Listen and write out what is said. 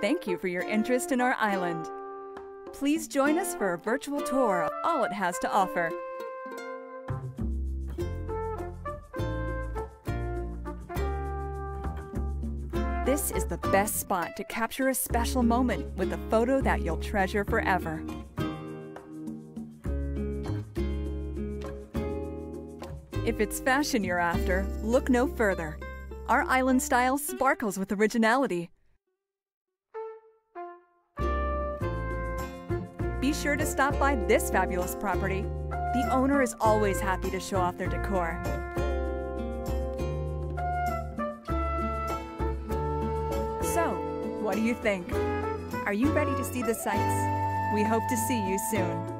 Thank you for your interest in our island. Please join us for a virtual tour of all it has to offer. This is the best spot to capture a special moment with a photo that you'll treasure forever. If it's fashion you're after, look no further. Our island style sparkles with originality. Be sure to stop by this fabulous property. The owner is always happy to show off their decor. So, what do you think? Are you ready to see the sights? We hope to see you soon.